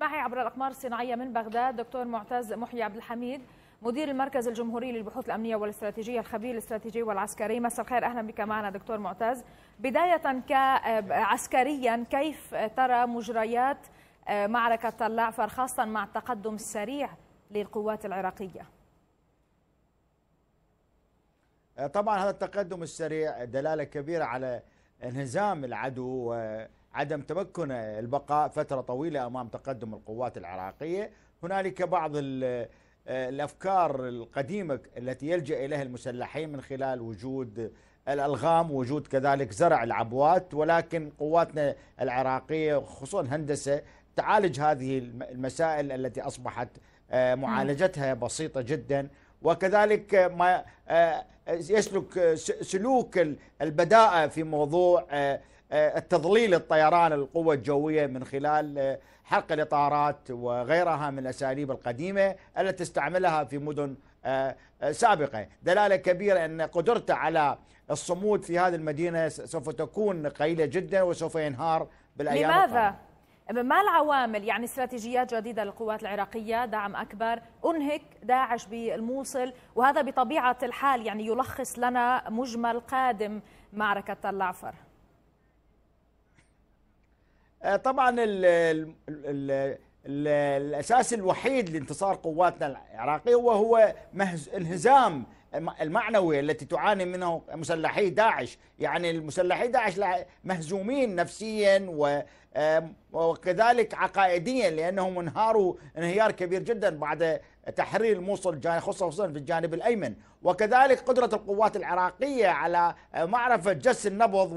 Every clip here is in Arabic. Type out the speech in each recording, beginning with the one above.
معي عبر الأقمار الصناعية من بغداد دكتور معتز محيي عبد الحميد مدير المركز الجمهوري للبحوث الأمنية والاستراتيجية الخبير الاستراتيجي والعسكري. مساء الخير أهلا بك معنا دكتور معتز. بداية عسكريا كيف ترى مجريات معركة طلعفر خاصة مع التقدم السريع للقوات العراقية؟ طبعا هذا التقدم السريع دلالة كبيرة على انهزام العدو وعدم تمكن البقاء فترة طويلة أمام تقدم القوات العراقية. هنالك بعض الأفكار القديمة التي يلجأ إليها المسلحين من خلال وجود الألغام وجود كذلك زرع العبوات. ولكن قواتنا العراقية خصوصا هندسة تعالج هذه المسائل التي أصبحت معالجتها بسيطة جدا. وكذلك ما يسلك سلوك البداءة في موضوع التضليل الطيران القوة الجوية من خلال حرق الإطارات وغيرها من الأساليب القديمة التي استعملها في مدن سابقة دلالة كبيرة أن قدرته على الصمود في هذه المدينة سوف تكون قليلة جدا وسوف ينهار بالأيام لماذا؟ القادمة. ما العوامل يعني استراتيجيات جديدة للقوات العراقية دعم أكبر أنهك داعش بالموصل وهذا بطبيعة الحال يعني يلخص لنا مجمل قادم معركة تل عفر طبعا ال ال ال الأساس الوحيد لانتصار قواتنا العراقية وهو انهزام المعنوي التي تعاني منه مسلحي داعش. يعني المسلحي داعش مهزومين نفسيا وكذلك عقائديا لأنهم انهاروا انهيار كبير جدا بعد تحرير الموصل خصوصا في الجانب الأيمن. وكذلك قدرة القوات العراقية على معرفة جس النبض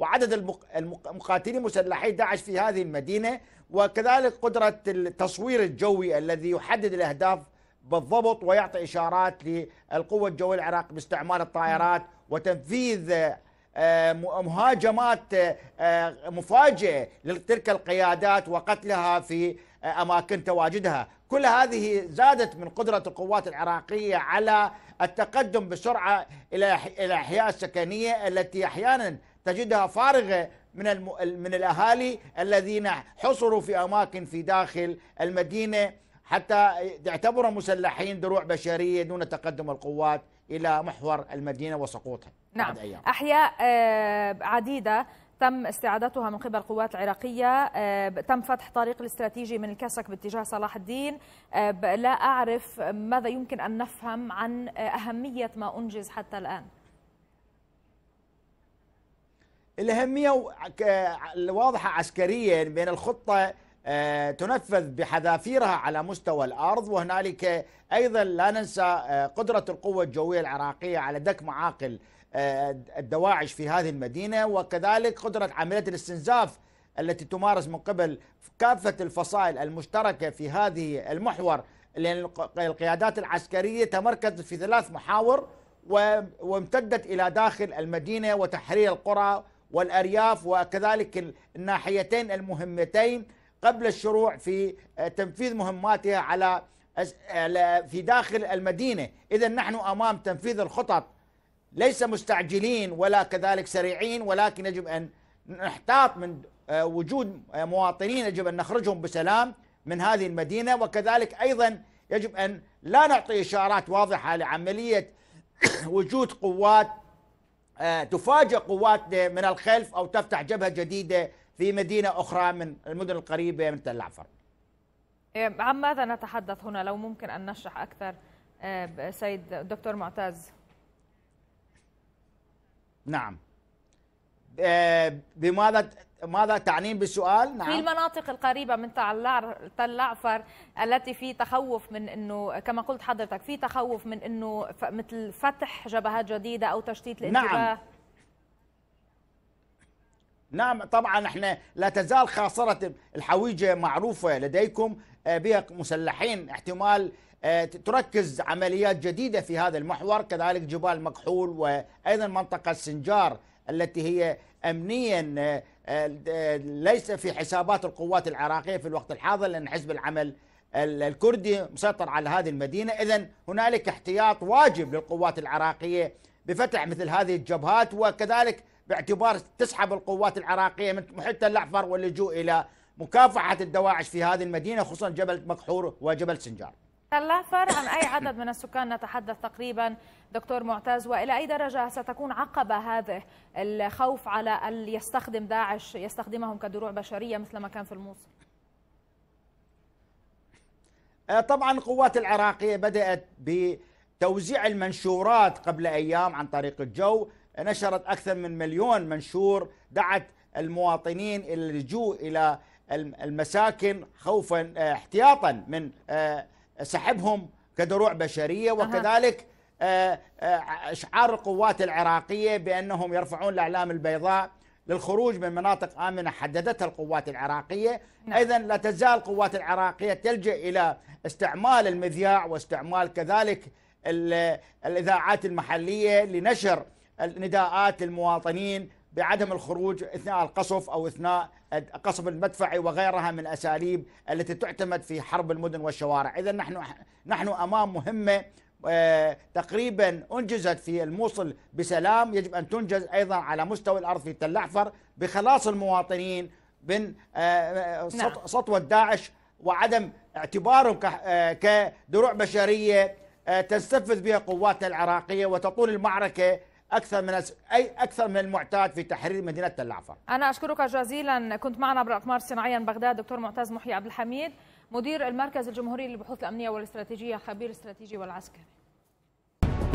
وعدد المقاتلين مسلحي داعش في هذه المدينة وكذلك قدرة التصوير الجوي الذي يحدد الأهداف بالضبط ويعطي إشارات للقوة الجوية العراق باستعمال الطائرات وتنفيذ آه، مهاجمات آه، مفاجئة لتلك القيادات وقتلها في آه، أماكن تواجدها، كل هذه زادت من قدرة القوات العراقية على التقدم بسرعة إلى إلى الاحياء السكنية التي أحيانا تجدها فارغة من من الأهالي الذين حصروا في أماكن في داخل المدينة حتى يعتبروا مسلحين دروع بشرية دون تقدم القوات إلى محور المدينة وسقوطها نعم بعد أيام. أحياء آه، عديدة تم استعادتها من قبل القوات العراقية آه، تم فتح طريق الاستراتيجي من الكسك باتجاه صلاح الدين آه، لا أعرف ماذا يمكن أن نفهم عن أهمية ما أنجز حتى الآن الأهمية واضحة عسكريا بين الخطة آه، تنفذ بحذافيرها على مستوى الأرض وهنالك أيضا لا ننسى آه، قدرة القوة الجوية العراقية على دك معاقل آه، الدواعش في هذه المدينة وكذلك قدرة عملية الاستنزاف التي تمارس من قبل كافة الفصائل المشتركة في هذه المحور لأن القيادات العسكرية تمركزت في ثلاث محاور وامتدت إلى داخل المدينة وتحرير القرى والأرياف وكذلك الناحيتين المهمتين قبل الشروع في آه، تنفيذ مهماتها على في داخل المدينة، إذا نحن أمام تنفيذ الخطط. ليس مستعجلين ولا كذلك سريعين ولكن يجب أن نحتاط من آه، وجود آه، مواطنين يجب أن نخرجهم بسلام من هذه المدينة. وكذلك أيضا يجب أن لا نعطي إشارات واضحة لعملية وجود قوات تفاجئ قوات من الخلف أو تفتح جبهة جديدة في مدينة أخرى من المدن القريبة من تل عفر. إيه، عن ماذا نتحدث هنا؟ لو ممكن أن نشرح أكثر إيه، سيد دكتور معتز. نعم. إيه، بماذا ماذا تعنين بالسؤال؟ نعم. في المناطق القريبة من تل عفر التي في تخوف من إنه كما قلت حضرتك في تخوف من إنه مثل فتح جبهات جديدة أو تشتيت الانتباه نعم. نعم طبعا إحنا لا تزال خاصرة الحويجة معروفة لديكم آه، بها مسلحين احتمال آه، تركز عمليات جديدة في هذا المحور كذلك جبال مكحول وأيضا منطقة سنجار التي هي أمنيا آه، ليس في حسابات القوات العراقية في الوقت الحاضر لأن حزب العمل الكردي مسيطر على هذه المدينة. إذا هنالك احتياط واجب للقوات العراقية بفتح مثل هذه الجبهات وكذلك باعتبار تسحب القوات العراقية من محيط الأعفر واللجوء إلى مكافحة الدواعش في هذه المدينة خصوصا جبل مكحور وجبل سنجار. اللافر عن أي عدد من السكان نتحدث تقريبا؟ دكتور معتز وإلى أي درجة ستكون عقبة هذه الخوف على أن يستخدم داعش يستخدمهم كدروع بشرية مثل ما كان في الموصل؟ آه، طبعا القوات العراقية بدأت بتوزيع المنشورات قبل أيام عن طريق الجو. نشرت أكثر من مليون منشور دعت المواطنين إلى اللجوء إلى المساكن خوفا آه، احتياطا من آه، سحبهم كدروع بشرية وكذلك إشعار القوات العراقية بأنهم يرفعون الأعلام البيضاء للخروج من مناطق آمنة حددتها القوات العراقية نعم. أيضا لا تزال القوات العراقية تلجأ إلى استعمال المذياع واستعمال كذلك الإذاعات المحلية لنشر النداءات للمواطنين بعدم الخروج اثناء القصف أو اثناء القصف المدفعي وغيرها من الأساليب التي تعتمد في حرب المدن والشوارع، اذا نحن نحن أمام مهمة آه، تقريبا أنجزت في الموصل بسلام يجب أن تنجز أيضا على مستوى الأرض في تل أحفر بخلاص المواطنين من آه،. سطوه داعش وعدم اعتبارهم آه، كدروع بشرية تستفز بها قواتنا العراقية وتطول المعركة أكثر من أي أكثر من المعتاد في تحرير مدينة تل اعفر. أنا أشكرك جزيلا كنت معنا بالاقمار الصناعية من بغداد دكتور معتز محي عبد الحميد مدير المركز الجمهوري للبحوث الأمنية والاستراتيجية خبير الاستراتيجي والعسكري.